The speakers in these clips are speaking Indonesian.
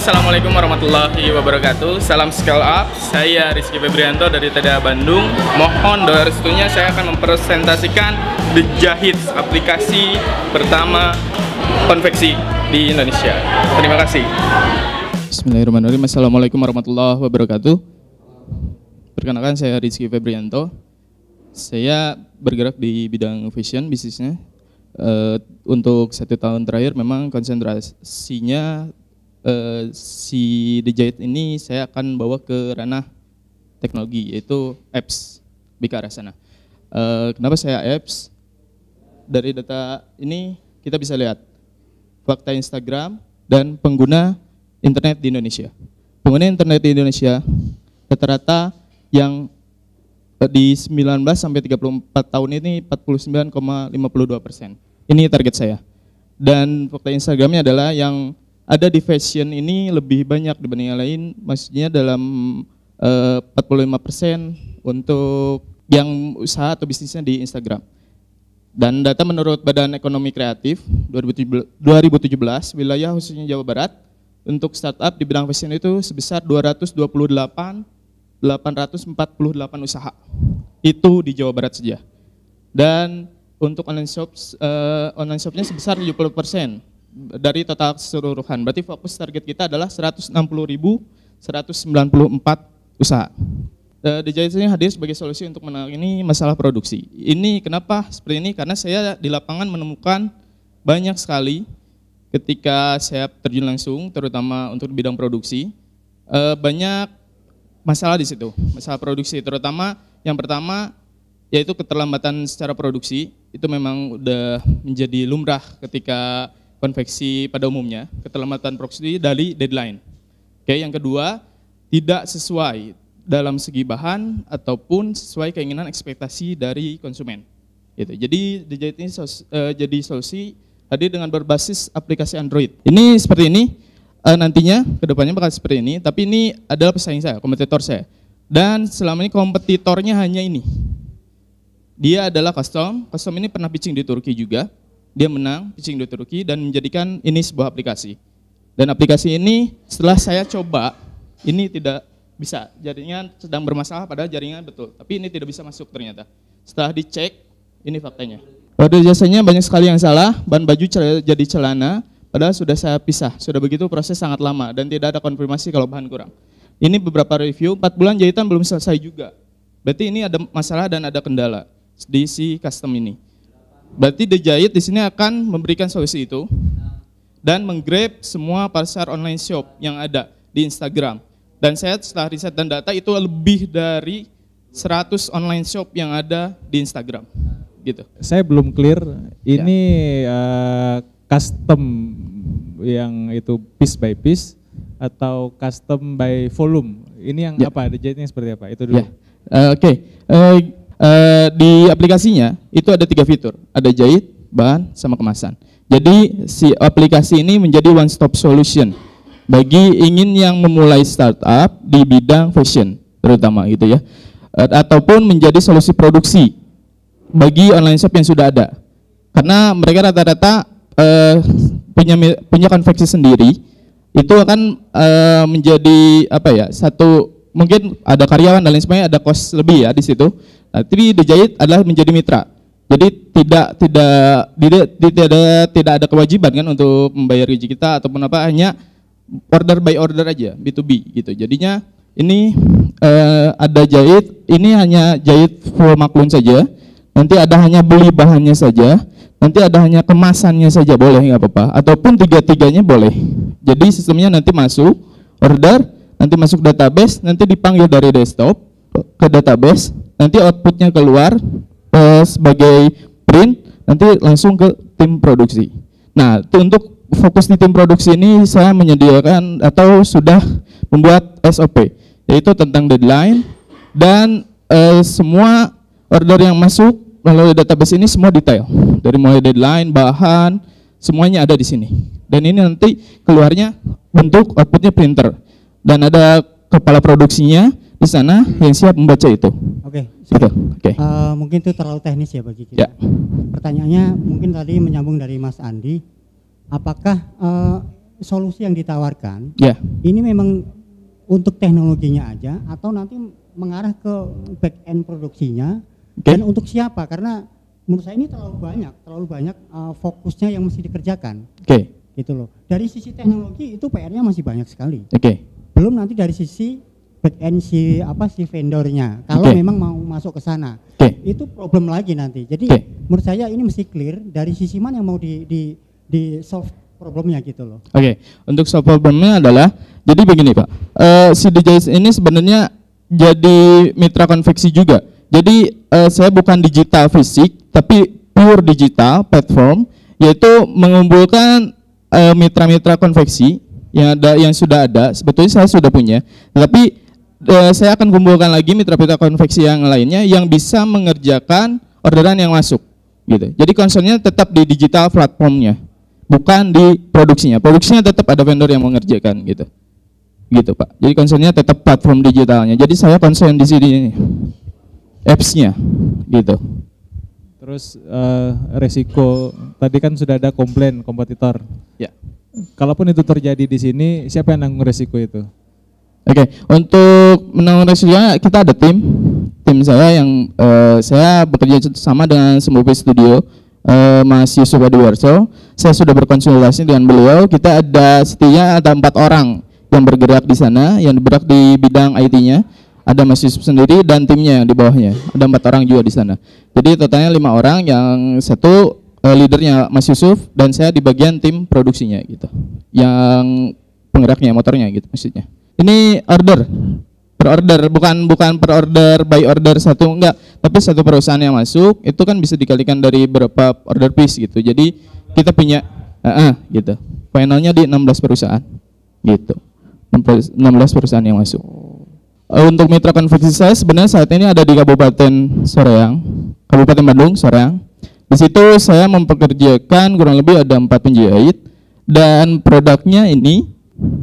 Assalamualaikum warahmatullahi wabarakatuh. Salam scale up. Saya Rizky Febrianto dari TDA Bandung. Mohon doa restunya saya akan mempresentasikan The Jahit, aplikasi pertama konveksi di Indonesia. Terima kasih. Bismillahirrahmanirrahim. Assalamualaikum warahmatullahi wabarakatuh. Perkenalkan saya Rizky Febrianto. Saya bergerak di bidang fashion bisnisnya. Uh, untuk satu tahun terakhir memang konsentrasinya uh, si The ini saya akan bawa ke ranah teknologi yaitu apps lebih arah sana. Uh, kenapa saya apps? Dari data ini kita bisa lihat fakta Instagram dan pengguna internet di Indonesia. Pengguna internet di Indonesia rata-rata yang eh, di 19 sampai 34 tahun ini 49,52 persen. Ini target saya. Dan fakta Instagramnya adalah yang ada di fashion ini lebih banyak dibanding yang lain, maksudnya dalam uh, 45% untuk yang usaha atau bisnisnya di Instagram. Dan data menurut Badan Ekonomi Kreatif 2017, wilayah khususnya Jawa Barat untuk startup di bidang fashion itu sebesar 228 848 usaha. Itu di Jawa Barat saja. Dan untuk online shop uh, online shopnya sebesar 70 persen dari total keseluruhan. Berarti fokus target kita adalah 160.194 usaha. Eh, DJI ini hadir sebagai solusi untuk menangani masalah produksi. Ini kenapa seperti ini? Karena saya di lapangan menemukan banyak sekali ketika saya terjun langsung, terutama untuk bidang produksi, uh, banyak masalah di situ. Masalah produksi, terutama yang pertama yaitu keterlambatan secara produksi itu memang udah menjadi lumrah ketika konveksi pada umumnya, keterlambatan produksi dari deadline. Oke, yang kedua, tidak sesuai dalam segi bahan ataupun sesuai keinginan ekspektasi dari konsumen. Gitu. Jadi ini sos, uh, jadi solusi tadi dengan berbasis aplikasi Android. Ini seperti ini, uh, nantinya ke depannya bakal seperti ini, tapi ini adalah pesaing saya, kompetitor saya. Dan selama ini kompetitornya hanya ini. Dia adalah custom, custom ini pernah pitching di Turki juga, dia menang pitching di Turki dan menjadikan ini sebuah aplikasi. Dan aplikasi ini setelah saya coba, ini tidak bisa. Jaringan sedang bermasalah padahal jaringan betul. Tapi ini tidak bisa masuk ternyata. Setelah dicek, ini faktanya. Pada jasanya banyak sekali yang salah, ban baju jadi celana, padahal sudah saya pisah. Sudah begitu proses sangat lama dan tidak ada konfirmasi kalau bahan kurang. Ini beberapa review, 4 bulan jahitan belum selesai juga. Berarti ini ada masalah dan ada kendala di si custom ini. Berarti The Jahit di sini akan memberikan solusi itu dan menggrab semua pasar online shop yang ada di Instagram. Dan saya setelah riset dan data itu lebih dari 100 online shop yang ada di Instagram. Gitu. Saya belum clear ini ya. uh, custom yang itu piece by piece atau custom by volume. Ini yang ya. apa? The Jahitnya seperti apa? Itu dulu. Ya. Uh, Oke. Okay. Uh, eh, di aplikasinya itu ada tiga fitur, ada jahit, bahan, sama kemasan. Jadi si aplikasi ini menjadi one stop solution bagi ingin yang memulai startup di bidang fashion terutama gitu ya, uh, ataupun menjadi solusi produksi bagi online shop yang sudah ada. Karena mereka rata-rata uh, punya punya konveksi sendiri, itu akan menjadi apa ya satu mungkin ada karyawan dan lain sebagainya ada cost lebih ya di situ Nah, tapi dijahit adalah menjadi mitra. Jadi tidak tidak tidak tidak ada tidak ada kewajiban kan untuk membayar gaji kita ataupun apa hanya order by order aja B2B gitu. Jadinya ini uh, ada jahit, ini hanya jahit full maklun saja. Nanti ada hanya beli bahannya saja. Nanti ada hanya kemasannya saja boleh nggak apa-apa. Ataupun tiga-tiganya boleh. Jadi sistemnya nanti masuk order, nanti masuk database, nanti dipanggil dari desktop ke database, nanti outputnya keluar uh, sebagai print, nanti langsung ke tim produksi. Nah, untuk fokus di tim produksi ini saya menyediakan atau sudah membuat SOP, yaitu tentang deadline dan uh, semua order yang masuk melalui database ini semua detail, dari mulai deadline, bahan, semuanya ada di sini. Dan ini nanti keluarnya bentuk outputnya printer dan ada kepala produksinya di sana yang siap membaca itu. Oke. Okay, Oke. Okay. Uh, eh, mungkin itu terlalu teknis ya bagi kita. Ya. Pertanyaannya mungkin tadi menyambung dari Mas Andi, apakah uh, solusi yang ditawarkan Ya. ini memang untuk teknologinya aja atau nanti mengarah ke back end produksinya Oke. dan untuk siapa? Karena menurut saya ini terlalu banyak, terlalu banyak uh, fokusnya yang mesti dikerjakan Oke. gitu loh. Dari sisi teknologi itu PR-nya masih banyak sekali. Oke. Belum nanti dari sisi back end si apa si vendornya. Kalau Oke. memang mau masuk ke sana. Oke. Itu problem lagi nanti. Jadi Oke. menurut saya ini mesti clear dari sisi mana yang mau di di di solve problemnya gitu loh. Oke, untuk solve problemnya adalah jadi begini Pak, Eh si DJS ini sebenarnya jadi mitra konveksi juga. Jadi eh, saya bukan digital fisik, tapi pure digital platform, yaitu mengumpulkan eh, mitra-mitra konveksi yang ada yang sudah ada. Sebetulnya saya sudah punya, tapi eh, saya akan kumpulkan lagi mitra-mitra konveksi yang lainnya yang bisa mengerjakan orderan yang masuk. Gitu. Jadi concernnya tetap di digital platformnya bukan di produksinya. Produksinya tetap ada vendor yang mengerjakan gitu. Gitu, Pak. Jadi concernnya tetap platform digitalnya. Jadi saya concern di sini ini. Apps-nya gitu. Terus eh, resiko tadi kan sudah ada komplain kompetitor. Ya. Kalaupun itu terjadi di sini, siapa yang nanggung resiko itu? Oke, untuk menanggung resikonya kita ada tim, tim saya yang eh, saya bekerja sama dengan Sembupi Studio, eh, Mas Yusuf Adiwarso. Saya sudah berkonsultasi dengan beliau. Kita ada setidaknya ada empat orang yang bergerak di sana, yang bergerak di bidang IT-nya. Ada Mas Yusuf sendiri dan timnya yang di bawahnya. Ada empat orang juga di sana. Jadi totalnya lima orang, yang satu eh, leadernya Mas Yusuf dan saya di bagian tim produksinya gitu. Yang penggeraknya motornya gitu maksudnya. Ini order. Per order bukan bukan per order by order satu enggak. Tapi satu perusahaan yang masuk itu kan bisa dikalikan dari berapa order piece gitu. Jadi kita punya eh, eh, gitu. Finalnya di 16 perusahaan gitu. 16 perusahaan yang masuk. Eh, untuk mitra konveksi saya sebenarnya saat ini ada di Kabupaten Soreang. Kabupaten Bandung Soreang di situ saya mempekerjakan kurang lebih ada empat penjahit dan produknya ini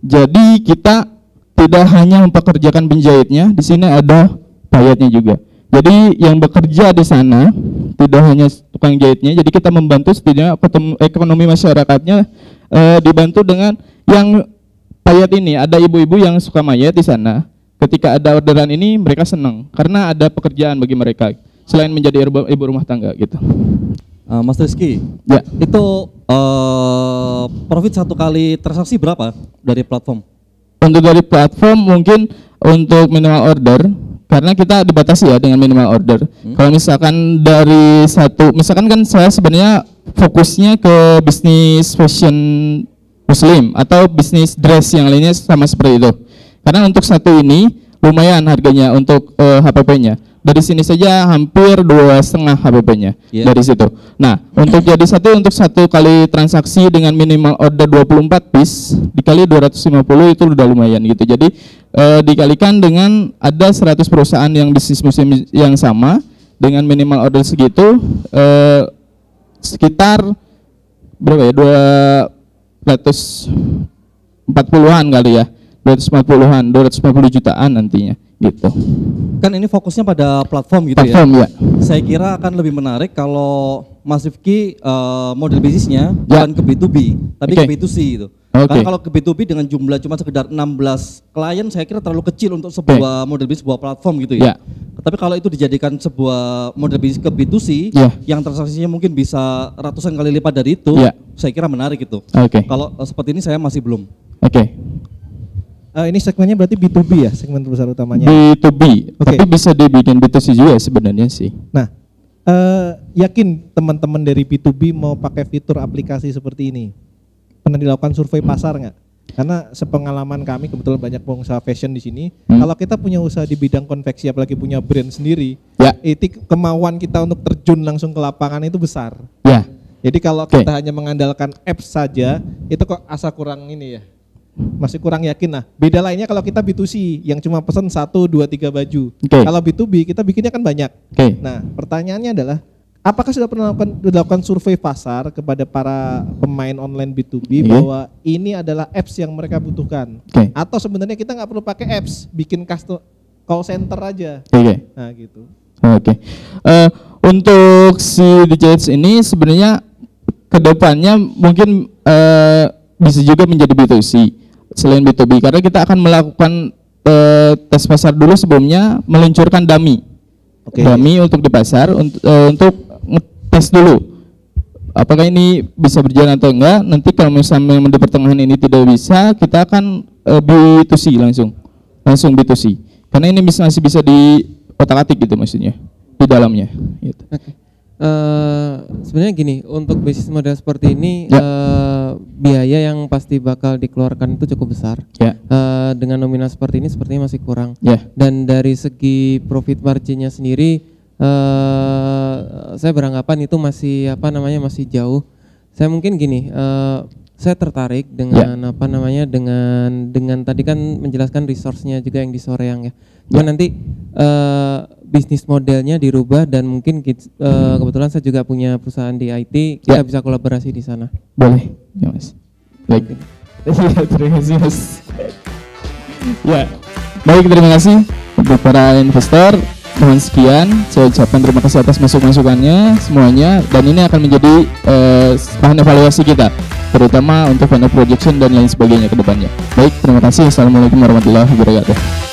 jadi kita tidak hanya mempekerjakan penjahitnya, di sini ada payatnya juga. Jadi yang bekerja di sana tidak hanya tukang jahitnya, jadi kita membantu setidaknya ketem- ekonomi masyarakatnya eh, dibantu dengan yang payat ini. Ada ibu-ibu yang suka mayat di sana. Ketika ada orderan ini mereka senang karena ada pekerjaan bagi mereka selain menjadi ibu, ibu rumah tangga gitu. Uh, Mas Rizky, Ya. itu uh, profit satu kali transaksi berapa dari platform? Untuk dari platform mungkin untuk minimal order karena kita dibatasi ya dengan minimal order. Kalau misalkan dari satu, misalkan kan saya sebenarnya fokusnya ke bisnis fashion muslim atau bisnis dress yang lainnya sama seperti itu. Karena untuk satu ini lumayan harganya untuk eh, HPP-nya. Dari sini saja hampir dua setengah HPP-nya Iya. dari situ. Nah, untuk jadi satu untuk satu kali transaksi dengan minimal order 24 piece dikali 250 itu udah lumayan gitu. Jadi eh, dikalikan dengan ada 100 perusahaan yang bisnis musim yang sama dengan minimal order segitu eh, sekitar berapa ya? 240-an kali ya. 240-an, 250 jutaan nantinya gitu. Kan ini fokusnya pada platform gitu Platform ya. ya. Saya kira akan lebih menarik kalau Mas Rifki uh, model bisnisnya Ya. bukan ke B2B, tapi Oke. ke B2C itu. Oke. Karena kalau ke B2B dengan jumlah cuma sekedar 16 klien, saya kira terlalu kecil untuk sebuah model bisnis sebuah platform gitu Ya. ya. Tapi kalau itu dijadikan sebuah model bisnis ke B2C, Ya. yang transaksinya mungkin bisa ratusan kali lipat dari itu, Ya. saya kira menarik itu. Oke. Kalau uh, seperti ini saya masih belum. Oke. Eh, ini segmennya berarti B2B ya, segmen besar utamanya. B2B, Oke. tapi bisa dibikin B2C juga sebenarnya sih. Nah, eh, yakin teman-teman dari B2B mau pakai fitur aplikasi seperti ini? Pernah dilakukan survei pasar nggak? Karena sepengalaman kami kebetulan banyak pengusaha fashion di sini. Hmm. Kalau kita punya usaha di bidang konveksi, apalagi punya brand sendiri, Ya. itu kemauan kita untuk terjun langsung ke lapangan itu besar. Ya. Jadi kalau Oke. kita hanya mengandalkan apps saja, itu kok asa kurang ini ya. Masih kurang yakin lah. Beda lainnya kalau kita B2C yang cuma pesan satu, dua, tiga baju. Oke. Kalau B2B kita bikinnya kan banyak. Oke. Nah, pertanyaannya adalah apakah sudah pernah melakukan, dilakukan survei pasar kepada para pemain online B2B Iya. bahwa ini adalah apps yang mereka butuhkan? Oke. Atau sebenarnya kita nggak perlu pakai apps, bikin custom call center aja. Oke. Nah, gitu. Oke. Eh, untuk si DJH ini sebenarnya ke depannya mungkin eh, bisa juga menjadi B2C selain B2B karena kita akan melakukan eh, tes pasar dulu sebelumnya meluncurkan dummy. Oke. Dummy untuk di pasar untuk eh, untuk ngetes dulu apakah ini bisa berjalan atau enggak. Nanti kalau misalnya di pertengahan ini tidak bisa, kita akan eh, B2C langsung. Langsung B2C. Karena ini bisa masih bisa di otak-atik gitu maksudnya di dalamnya gitu. Oke. Eh, sebenarnya gini, untuk bisnis model seperti ini Ya. eh, biaya yang pasti bakal dikeluarkan itu cukup besar. Ya. Eh, dengan nominal seperti ini sepertinya masih kurang. Ya. Dan dari segi profit marginnya sendiri, eh, saya beranggapan itu masih apa namanya masih jauh. Saya mungkin gini, eh, saya tertarik dengan apa namanya dengan dengan tadi kan menjelaskan resource-nya juga yang di Soreang ya. Cuma nanti eh, bisnis modelnya dirubah dan mungkin eh, kebetulan saya juga punya perusahaan di IT, kita Ya. bisa kolaborasi di sana. Boleh, ya mas. Baik. Terima kasih mas. ya, baik terima kasih untuk para investor. Mohon sekian, saya ucapkan terima kasih atas masuk-masukannya semuanya dan ini akan menjadi eh, bahan evaluasi kita, terutama untuk final projection dan lain sebagainya ke depannya. Baik, terima kasih. Assalamualaikum warahmatullahi wabarakatuh.